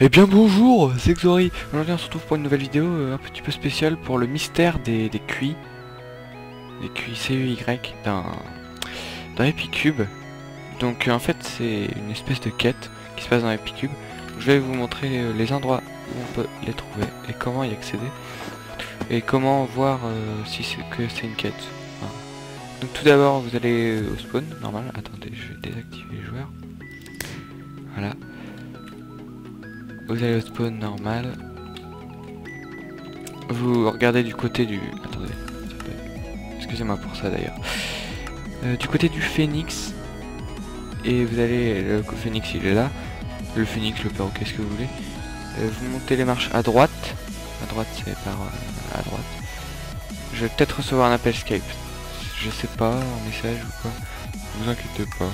Eh bien bonjour, c'est Xori. Aujourd'hui on se retrouve pour une nouvelle vidéo euh, un petit peu spéciale pour le mystère des, des QI. Des QI CUY dans, dans Epicube. Donc en fait c'est une espèce de quête qui se passe dans Epicube. Je vais vous montrer euh, les endroits où on peut les trouver et comment y accéder. Et comment voir euh, si c'est que c'est une quête. Donc tout d'abord vous allez au spawn, normal. Attendez, je vais désactiver les joueurs. Voilà. Vous allez au spawn normal. Vous regardez du côté du... Attendez. Excusez-moi pour ça d'ailleurs. Euh, du côté du phénix. Et vous allez... Le phénix il est là. Le phénix, le perroquet, ce que vous voulez. Euh, vous montez les marches à droite. À droite c'est par... euh, à droite. Je vais peut-être recevoir un appel Skype. Je sais pas, un message ou quoi. Vous inquiétez pas.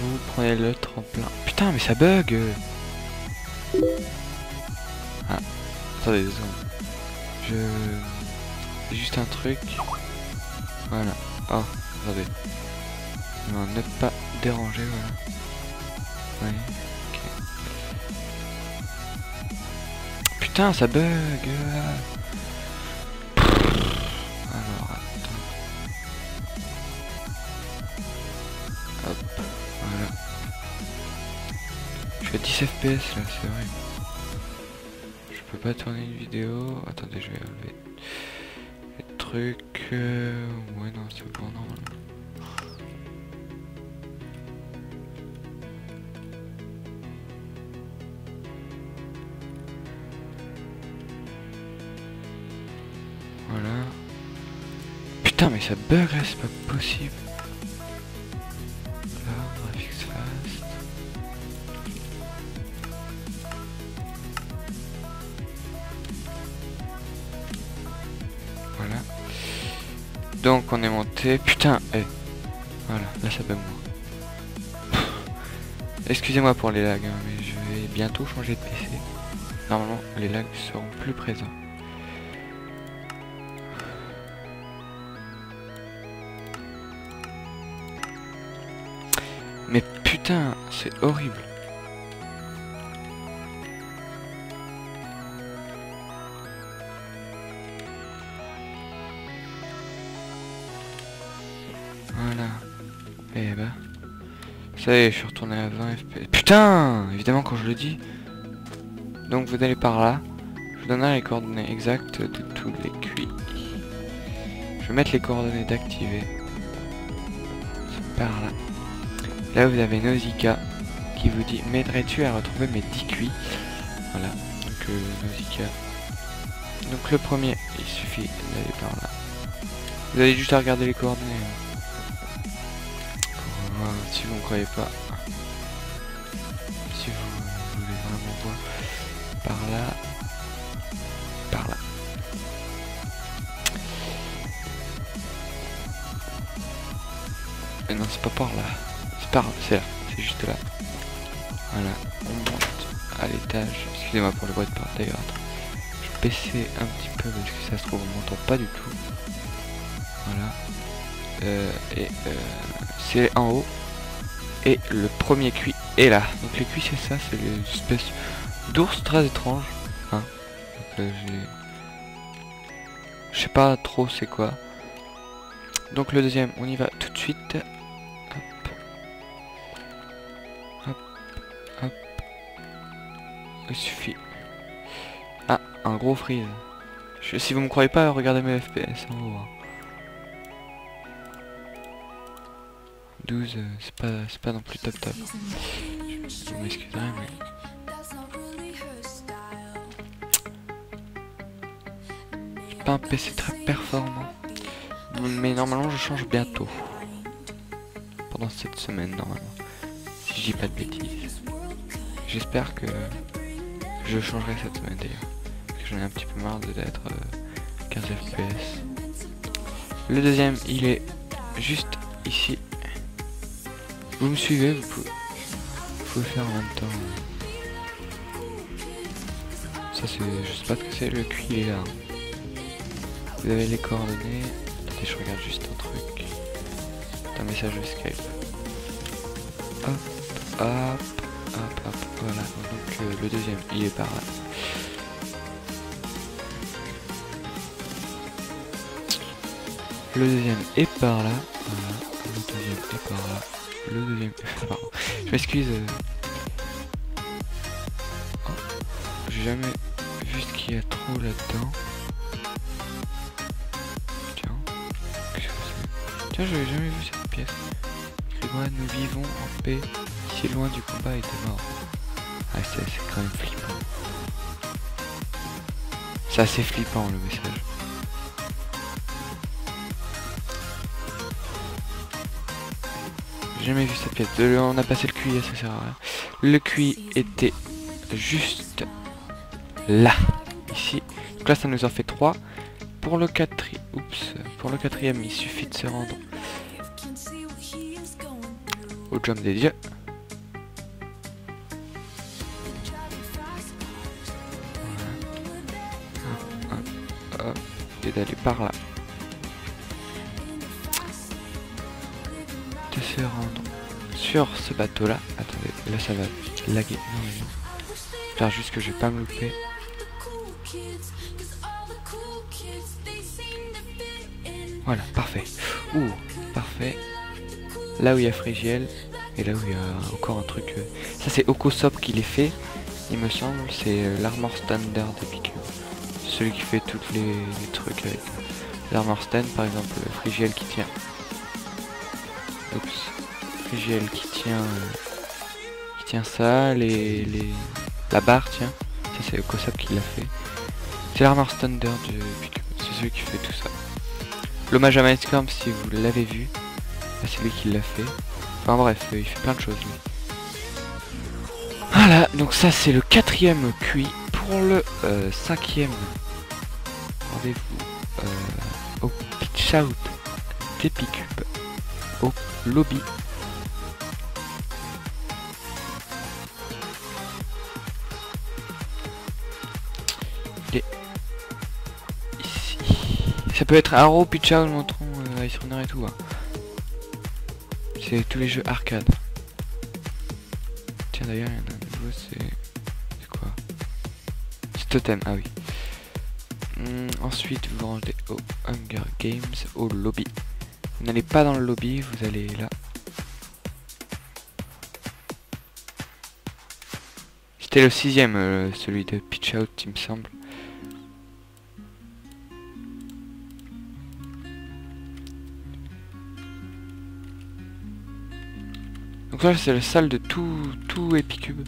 Vous prenez le tremplin. Putain, mais ça bug Ah, attendez. Je... Juste un truc. Voilà. Oh, attendez. Non, ne pas déranger, voilà. Oui, ok. Putain, ça bug Alors, attends. Suis à 10 fps là, c'est vrai. Je peux pas tourner une vidéo. Attendez, je vais enlever les trucs. euh, Ouais, non, c'est bon, normalement. Voilà. Putain, mais ça bug là, c'est pas possible. Donc on est monté. Putain, eh. Voilà, là ça bug moins. Excusez-moi pour les lags, hein, mais je vais bientôt changer de PC. Normalement, les lags seront plus présents. Mais putain, c'est horrible. Voilà. Et bah. Ça y est, je suis retourné à 20 fps. Putain Évidemment quand je le dis. Donc vous allez par là. Je vous donnerai les coordonnées exactes de tous les QI. Je vais mettre les coordonnées d'activer. Par là. Là vous avez Nausicaa qui vous dit m'aiderais-tu à retrouver mes 10 QI Voilà, donc euh, Nausicaa. Donc le premier, il suffit d'aller par là. Vous avez juste à regarder les coordonnées. Si vous ne croyez pas. Si vous voulez vraiment voir. Par là. Par là. Mais non, c'est pas par là. C'est par c'est là. C'est juste là. Voilà. On monte à l'étage. Excusez-moi pour le bruit de porte d'ailleurs. Je vais baisser un petit peu parce que ça se trouve on m'entend pas du tout. Voilà. Euh, et euh, c'est en haut. Et le premier cuit est là. Donc les cuits c'est ça, c'est les espèces d'ours très étranges. Hein. Donc euh. Je sais pas trop c'est quoi. Donc le deuxième, on y va tout de suite. Hop. Hop. Hop. Il suffit. Ah, un gros freeze. Si vous me croyez pas, regardez mes FPS en haut. hein. 12, euh, c'est pas, pas non plus top top. Vous m'excuserez, mais... Pas un PC très performant. Mais normalement, je change bientôt. Pendant cette semaine, normalement. Si je dis pas de bêtises. J'espère que je changerai cette semaine d'ailleurs. Que j'en ai un petit peu marre d'être euh, 15 FPS. Le deuxième, il est juste ici. Vous me suivez, vous pouvez, vous pouvez faire en même temps. Ça c'est, je sais pas ce que c'est, le QI est là. Vous avez les coordonnées. Attendez, je regarde juste un truc. Un message de Skype. Hop, hop, hop, hop, Voilà, donc euh, le deuxième, il est par là. Le deuxième est par là. Le deuxième est par là. Le deuxième... Je m'excuse. euh. J'ai jamais vu ce qu'il y a trop là-dedans. Tiens. Tiens, j'avais jamais vu cette pièce. Écris-moi, nous vivons en paix. Si loin du combat était mort. Ah, c'est quand même flippant. C'est assez flippant le message. J'ai jamais vu cette pièce. De- On a passé le QI, ça sert à rien. Le QI était juste là, ici. Donc là, ça nous en fait 3. Pour le oups, pour le quatrième, il suffit de se rendre au jump des dieux. Et d'aller par là. Se sur ce bateau là. Attendez, là ça va laguer. Non. Faire juste que je vais pas me louper. Voilà, parfait. Ouh, parfait. Là où il y a Frigiel, et là où il y a encore un truc... euh, Ça c'est Okosop qui les fait, il me semble, c'est euh, l'armor standard d'Epicure. Celui qui fait tous les, les trucs avec l'armor stand, par exemple Frigiel qui tient... Oups. Qui tient... euh, qui tient ça, les. La barre, tiens. Ça c'est Okosop qui l'a fait. C'est l'armor standard de c'est celui qui fait tout ça. L'hommage à Mindstorm, si vous l'avez vu, bah, c'est lui qui l'a fait. Enfin bref, euh, il fait plein de choses lui. Voilà, donc ça c'est le quatrième QI. Pour le euh, cinquième, rendez-vous au pitch out d'Epicube, au lobby. Est ici. Ça peut être Arrow, Pitch Out, Montron, euh, Ice Runner et tout. hein. C'est tous les jeux arcade. Tiens d'ailleurs, il y en a un nouveau, c'est... C'est quoi? C'est Totem, ah oui. Hum, ensuite, vous rendez au Hunger Games, au lobby. Vous n'allez pas dans le lobby, vous allez là. C'était le sixième, euh, celui de Pitch Out, il me semble. Donc là, c'est la salle de tout, tout Epicube.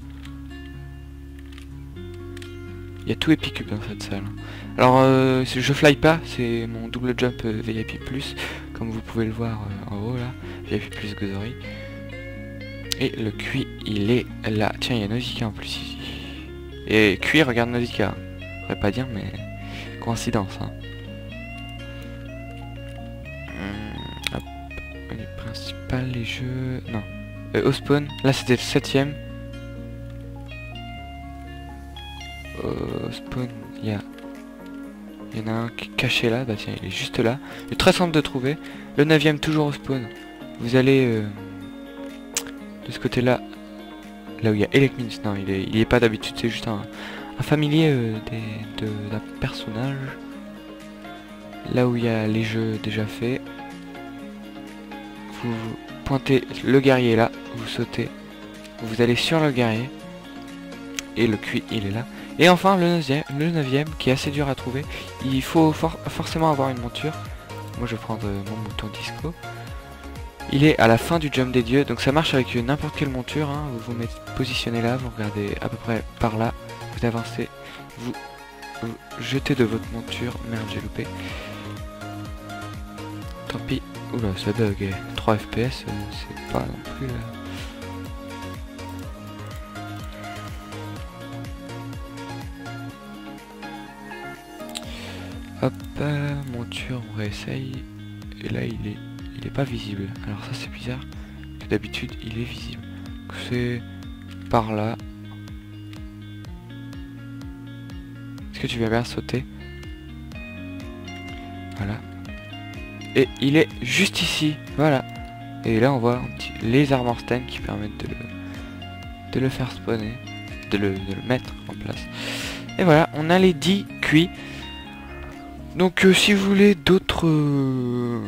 Il y a tout Epicube dans cette salle. Alors, euh, je fly pas, c'est mon double jump euh, VIP+, comme vous pouvez le voir euh, en haut là, VIP plus Gozori. Et le QI, il est là. Tiens, il y a Nausicaa en plus ici. Et QI, regarde Nausicaa. Je pourrais pas dire, mais coïncidence. Hein. Hum, hop, menu principal, les jeux... Non. Euh, au spawn, là c'était le septième. Au spawn, il y a... Il y en a un qui est caché là, bah tiens, il est juste là. Il est très simple de trouver. Le neuvième, toujours au spawn. Vous allez euh, de ce côté-là, là où il y a Elecmins. Non, il est, il est pas d'habitude, c'est juste un, familier euh, d'un personnage. Là où il y a les jeux déjà faits. Vous pointez le guerrier là, vous sautez, vous allez sur le guerrier, et le QI il est là. Et enfin le neuvième, qui est assez dur à trouver, il faut for- forcément avoir une monture. Moi je vais prendre euh, mon mouton disco. Il est à la fin du jump des dieux, donc ça marche avec n'importe quelle monture. hein. Vous vous mettez positionnez là, vous regardez à peu près par là, vous avancez, vous, jetez de votre monture. Merde j'ai loupé. Tant pis. Oula, ça bug. eh. 3 FPS, euh, c'est pas non plus... euh. Hop, euh, monture, on réessaye. Et là, il est, il est pas visible. Alors ça, c'est bizarre. que D'habitude, il est visible. C'est par là. Est-ce que tu vas bien sauter? Voilà. Et il est juste ici, voilà. Et là on voit un petit- les armor qui permettent de le, de le faire spawner. de de le mettre en place. Et voilà, on a les 10 cuits. Donc euh, si vous voulez d'autres euh,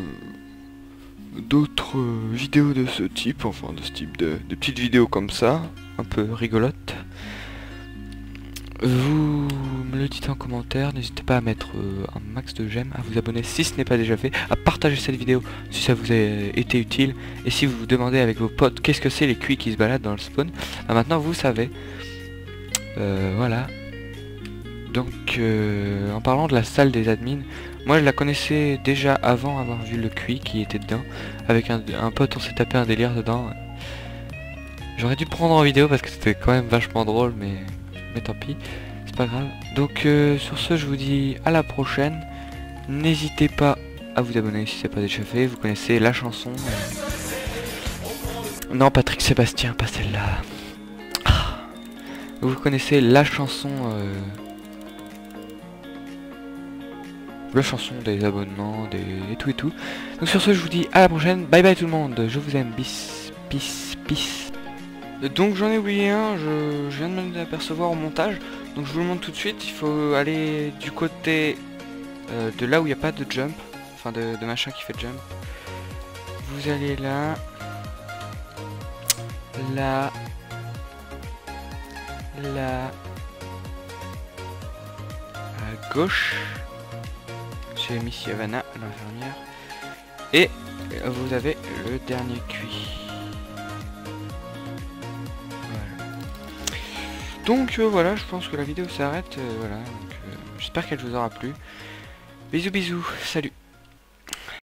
d'autres euh, vidéos de ce type, enfin de ce type de, petites vidéos comme ça, un peu rigolotes, vous me le dites en commentaire, n'hésitez pas à mettre un max de j'aime, à vous abonner si ce n'est pas déjà fait, à partager cette vidéo si ça vous a été utile, et si vous vous demandez avec vos potes qu'est-ce que c'est les cuits qui se baladent dans le spawn, bah maintenant vous savez. Voilà. Donc euh, en parlant de la salle des admins, moi je la connaissais déjà avant avoir vu le cuit qui était dedans. Avec un, pote on s'est tapé un délire dedans. J'aurais dû prendre en vidéo parce que c'était quand même vachement drôle mais, tant pis, c'est pas grave. Donc euh, sur ce je vous dis à la prochaine. N'hésitez pas à vous abonner si c'est pas déjà fait, vous connaissez la chanson. euh. Non Patrick Sébastien, pas celle-là. Ah. Vous connaissez la chanson la chanson des abonnements, des et tout et tout. Donc sur ce, je vous dis à la prochaine. Bye bye tout le monde. Je vous aime. Bis, bis, bis. Donc j'en ai oublié un. Je, viens de me l'apercevoir au montage. Donc je vous le montre tout de suite. Il faut aller du côté euh, de là où il n'y a pas de jump. Enfin de, de machin qui fait jump. Vous allez là. Là. Là. À gauche. Chez Miss Havana, l'infirmière. Et vous avez le dernier cuit. Voilà. Donc euh, voilà, je pense que la vidéo s'arrête. euh, voilà, euh, j'espère qu'elle vous aura plu. Bisous bisous, salut